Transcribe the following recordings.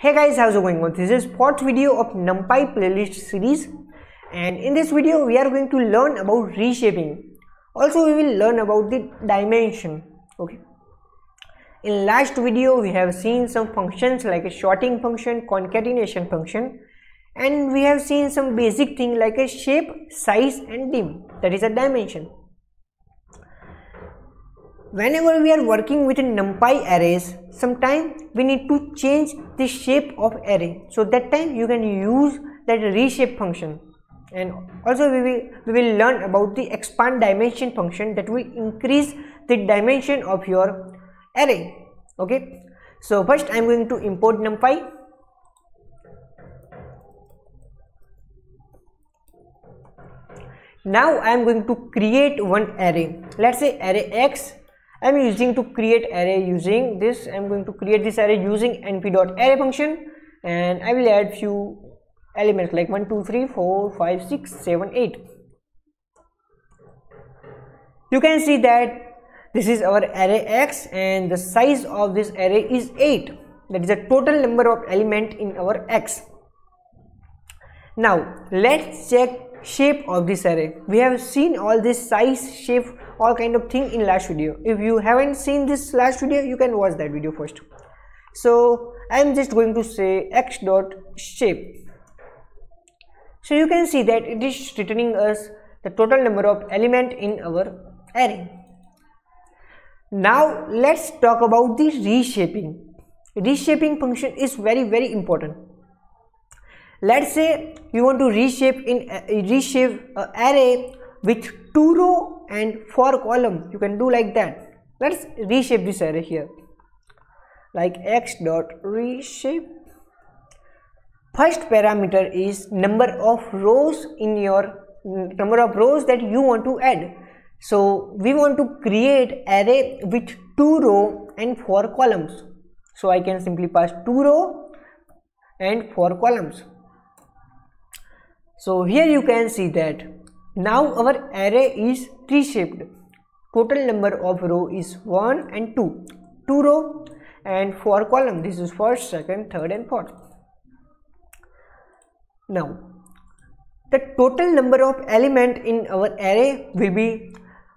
Hey guys, how's it going? This is fourth video of NumPy playlist series and in this video we are going to learn about reshaping. Also we will learn about the dimension. Okay. In last video we have seen some functions like a sorting function, concatenation function and we have seen some basic thing like a shape, size and dim that is a dimension whenever we are working with numpy arrays sometimes we need to change the shape of array. So that time you can use that reshape function. And also we will we will learn about the expand dimension function that will increase the dimension of your array. Okay? So first i'm going to import numpy. Now i am going to create one array. Let's say array x I'm using to create array using this. I'm going to create this array using np.array function. And I will add few elements like 1 2 3 4 5 6 7 8 you can see that this is our array x and the size of this array is 8 that is the total number of element in our x. Now let's check shape of this array. We have seen all this size shape all kind of thing in last video. If you haven't seen this last video you can watch that video first. So i am just going to say x dot shape. So you can see that it is returning us the total number of element in our array. Now let's talk about the reshaping. Reshaping function is very very important. Let's say you want to reshape in uh, reshape array with two row and four column you can do like that. Let's reshape this array here. Like x dot reshape. First parameter is number of rows in your number of rows that you want to add. So we want to create array with two row and four columns. So i can simply pass two row and four columns. So here you can see that now our array is tree shaped. Total number of row is 1 and 2. 2 row and 4 column. This is first, second, third and fourth. Now the total number of element in our array will be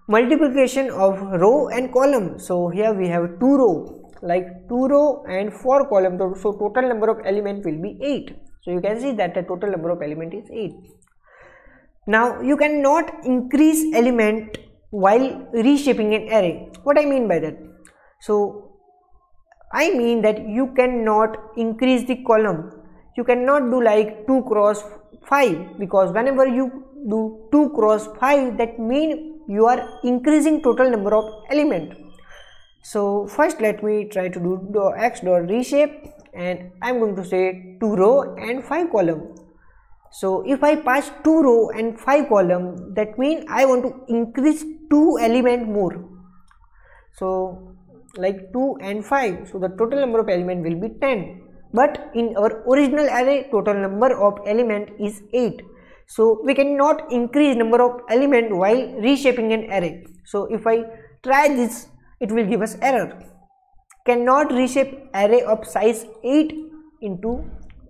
multiplication of row and column. So here we have 2 row like 2 row and 4 column. So total number of element will be 8. So you can see that the total number of element is 8 now you cannot increase element while reshaping an array. What i mean by that? So i mean that you cannot increase the column. You cannot do like 2 cross 5 because whenever you do 2 cross 5 that mean you are increasing total number of element. So first let me try to do x dot reshape and i'm going to say 2 row and 5 column so if I pass 2 row and 5 column that means I want to increase 2 element more. So like 2 and 5 so the total number of element will be 10 but in our original array total number of element is 8 so we cannot increase number of element while reshaping an array. So if i try this it will give us error. Cannot reshape array of size 8 into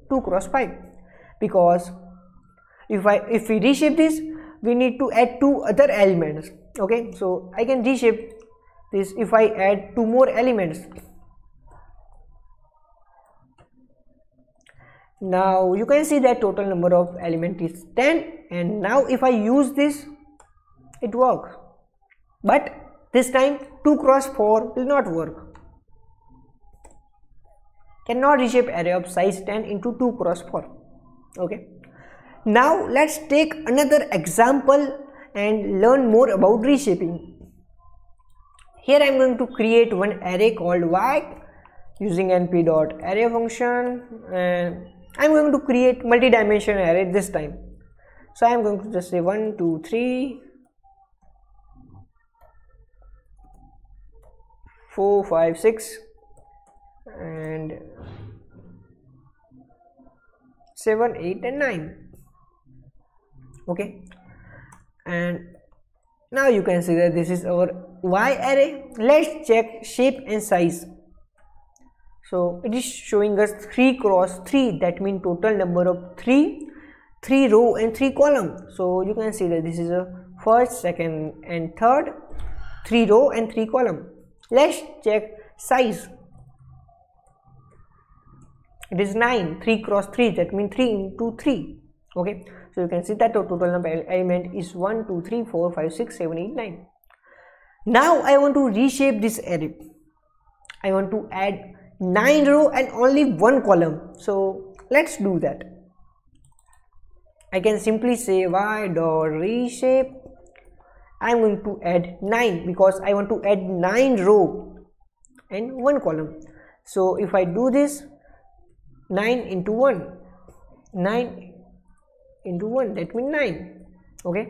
2 cross 5 because if I if we reshape this we need to add two other elements. Okay so I can reshape this if I add two more elements. Now you can see that total number of element is 10 and now if I use this it works but this time 2 cross 4 will not work. Cannot reshape array of size 10 into 2 cross 4 okay now let's take another example and learn more about reshaping. Here I am going to create one array called y using np.array function and I am going to create multi-dimensional array this time. So I am going to just say 1, 2, 3, 4, 5, 6 and 7, 8 and 9 okay? And now you can see that this is our y array. Let's check shape and size. So it is showing us 3 cross 3 that means total number of 3 3 row and 3 column. So you can see that this is a first second and third. 3 row and 3 column. Let's check size. It is 9 3 cross 3 that means 3 into 3 okay so you can see that the total number element is 1 2 3 4 5 6 7 8 9 now i want to reshape this array. I want to add 9 row and only one column. So let's do that. I can simply say y dot reshape. I'm going to add 9 because i want to add 9 row and one column. So if i do this 9 into 1 9 into 1 that means 9 okay?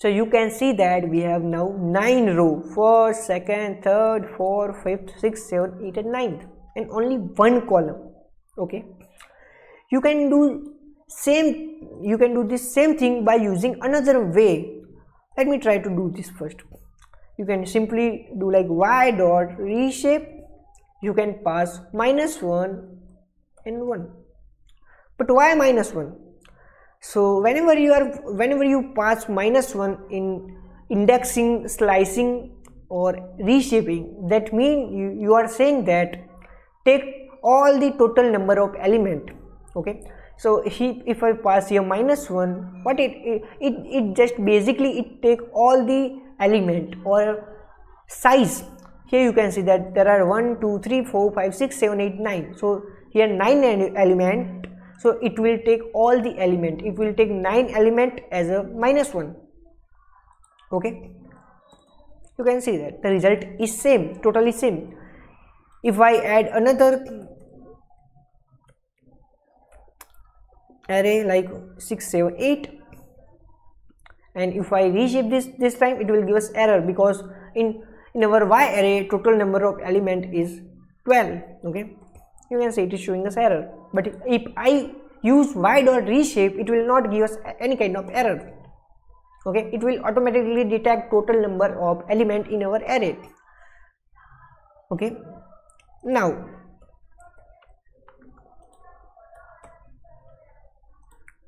So you can see that we have now 9 row. First second third fourth fifth sixth seventh eighth and ninth. And only one column. Okay? You can do same you can do this same thing by using another way. Let me try to do this first. You can simply do like y dot reshape. You can pass minus 1 and 1 but why minus 1 so whenever you are whenever you pass minus 1 in indexing slicing or reshaping that mean you, you are saying that take all the total number of element okay? So he, if i pass here minus 1 what it, it it it just basically it take all the element or size. Here you can see that there are 1 2 3 4 5 6 7 8 9 so here 9 element so it will take all the element. It will take 9 element as a minus 1 okay? You can see that. The result is same. Totally same. If i add another array like 6 7 8 and if i reshape this this time it will give us error because in in our y array total number of element is 12 okay you can say it is showing us error. But if i use y dot reshape it will not give us any kind of error. Okay? It will automatically detect total number of element in our array. Okay? Now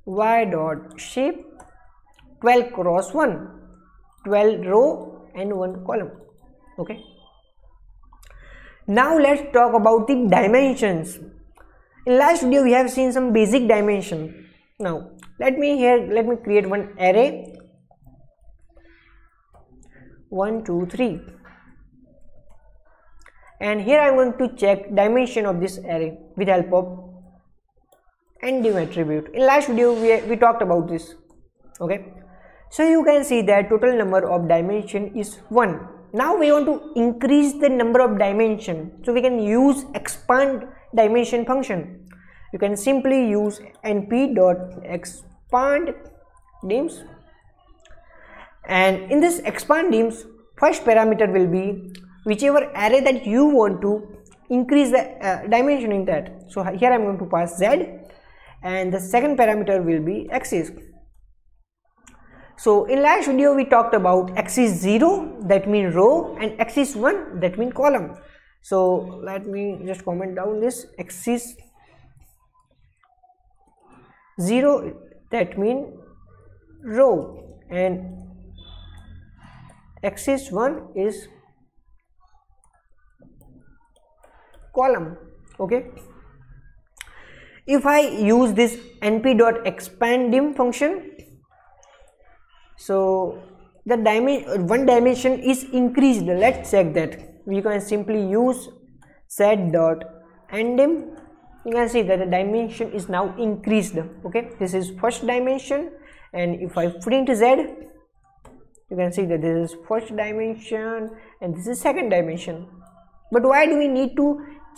y dot shape 12 cross 1 12 row and 1 column. Okay now let's talk about the dimensions. In last video we have seen some basic dimension. Now let me here let me create one array. 1 2 3 and here i'm going to check dimension of this array with help of ndim attribute. In last video we, we talked about this. Okay. So you can see that total number of dimension is 1 now we want to increase the number of dimension. So we can use expand dimension function. You can simply use np dot expand dims. And in this expand dims first parameter will be whichever array that you want to increase the uh, dimension in that. So here i'm going to pass z. And the second parameter will be axis so in last video we talked about axis 0 that means row and axis 1 that means column. So let me just comment down this. Axis 0 that means row. And axis 1 is column okay? If I use this np dot function so the dimension one dimension is increased. Let's check that. We can simply use set dot. ndim you can see that the dimension is now increased. Okay? This is first dimension. And if i print z you can see that this is first dimension and this is second dimension. But why do we need to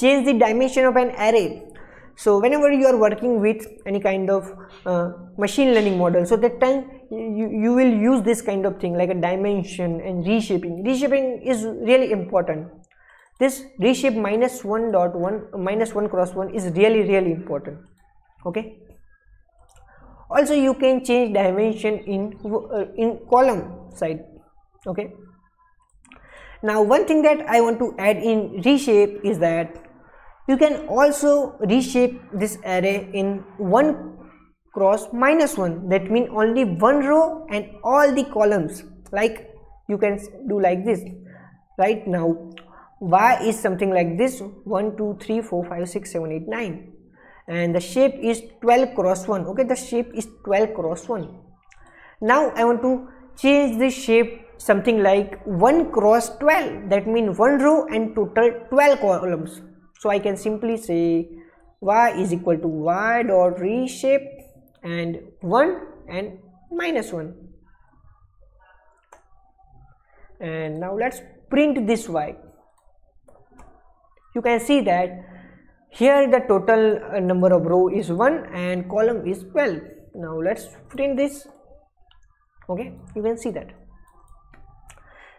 change the dimension of an array? So whenever you are working with any kind of uh, machine learning model so that time you, you will use this kind of thing like a dimension and reshaping. Reshaping is really important. This reshape minus 1 dot 1 minus 1 cross 1 is really really important. Okay? Also you can change dimension in uh, in column side. Okay? Now one thing that i want to add in reshape is that you can also reshape this array in 1 cross minus 1 that means only one row and all the columns. Like you can do like this. Right now y is something like this. 1 2 3 4 5 6 7 8 9 and the shape is 12 cross 1 okay the shape is 12 cross 1 now i want to change the shape something like 1 cross 12 that means one row and total 12 columns. So i can simply say y is equal to y dot reshape and 1 and minus 1 and now let's print this y. You can see that here the total uh, number of row is 1 and column is 12 now let's print this. Okay you can see that.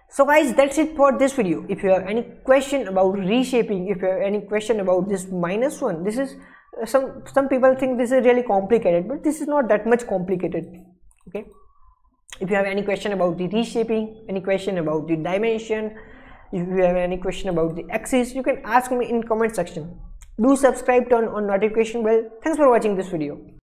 So guys that's it for this video. If you have any question about reshaping if you have any question about this minus one this is some some people think this is really complicated but this is not that much complicated okay? If you have any question about the reshaping any question about the dimension if you have any question about the axis you can ask me in comment section. Do subscribe turn on notification bell. Thanks for watching this video